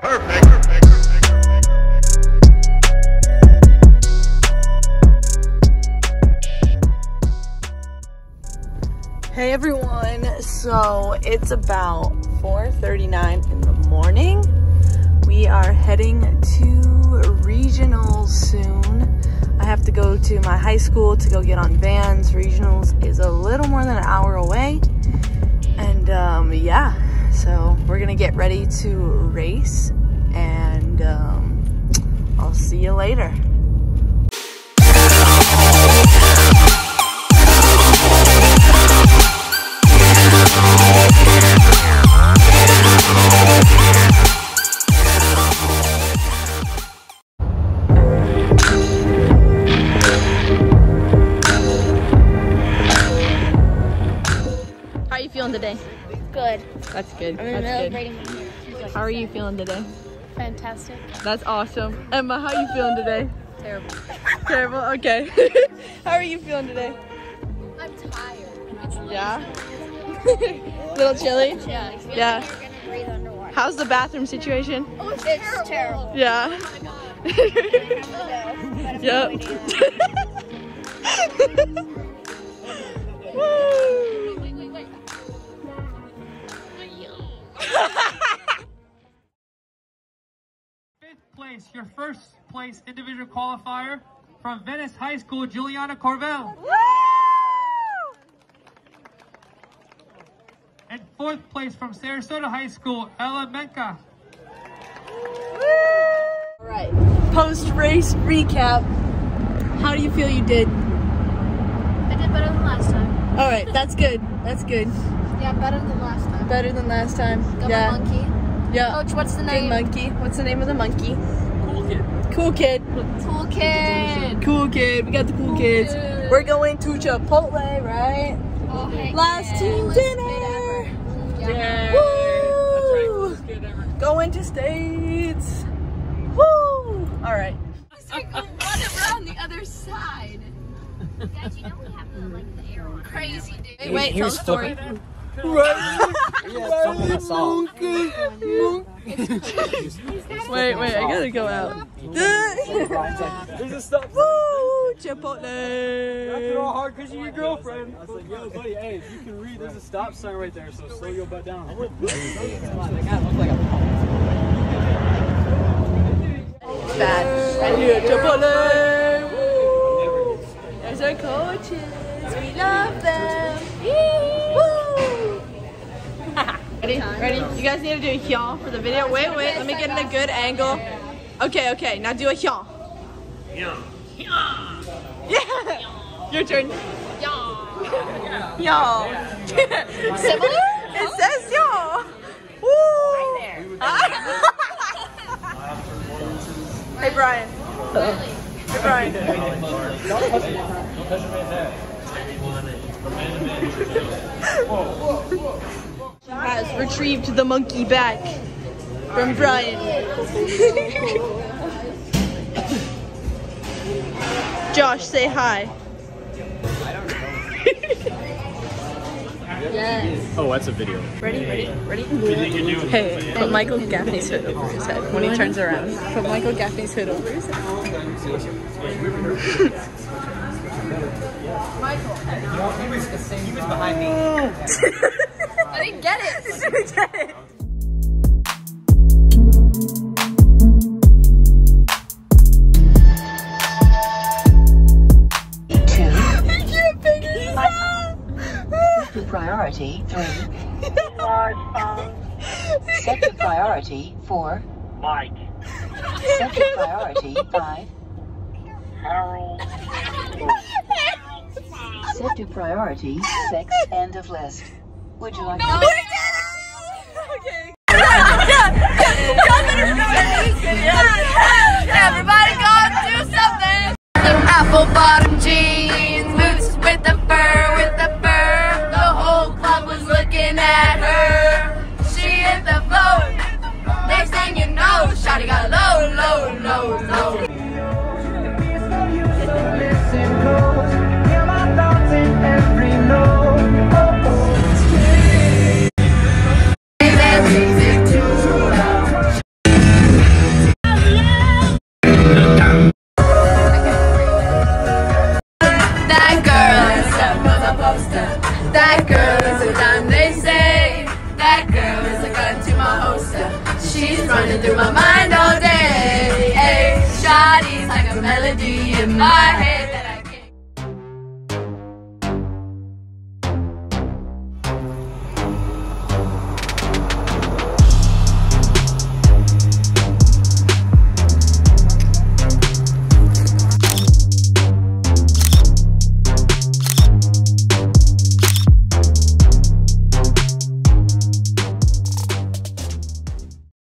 Hey everyone, so it's about 4.39 in the morning. We are heading to regionals soon. I have to go to my high school to go get on vans. Regionals is a little more than an hour away. And um, yeah, so we're gonna get ready to race and um, I'll see you later. Good. That's good. I'm in the middle of That's good. How are you feeling today? Fantastic. That's awesome. Emma, how are you feeling today? Terrible. Terrible. Okay. how are you feeling today? I'm tired. Yeah. Little chilly. Yeah. Yeah. You're gonna breathe underwater. How's the bathroom situation? Oh, it's, it's terrible. Oh yeah. yep. Woo. Fifth place, your first place individual qualifier from Venice High School, Juliana Courville. And fourth place from Sarasota High School, Ella Menka. Right. Post race recap. How do you feel you did? I did better than last time. All right, that's good. That's good. Yeah, better than last time. Better than last time. Got yeah. my monkey. Yeah. Coach, what's the Good name? monkey. What's the name of the monkey? Cool kid. Cool kid. Cool kid. Cool kid. We got the cool kids. kid. We're going to Chipotle, right? Oh, heck Last yeah. team dinner. kid. Yeah. Woo! That's right, ever. Going to states. Woo! All right. Oh, Run around the other side. Guys, you know we have the, like, the arrow. Crazy, dude. Wait, wait tell the story. Wait, wait, I gotta go out. There's a stop. Woo! That's all hard because you're your girlfriend. I was like, yo, buddy, hey, if you can read, there's a stop sign right there, so slow your butt down. Bad. Chipotle. Woo! There's our coaches. We love them. Woo! Ready? Ready? You guys need to do a hyun for the video. Wait, wait. Let me get in a good angle. Okay, okay. Now do a hyun. Yeah. Your turn. Y'all. Similar? It says y'all. Woo! hey Brian. Hey Brian. Has retrieved the monkey back from Brian. Josh, say hi. Oh, that's a video. Ready, ready, ready? Hey, put Michael Gaffney's hood over his head when he turns around. Put Michael Gaffney's hood over his head. I didn't get it. to priority three. Set to priority four. Mike. Set to priority five. Harold. Set to priority six. End of list. Would you like We did running through my mind all day. Hey, Shawty's like a melody in my head.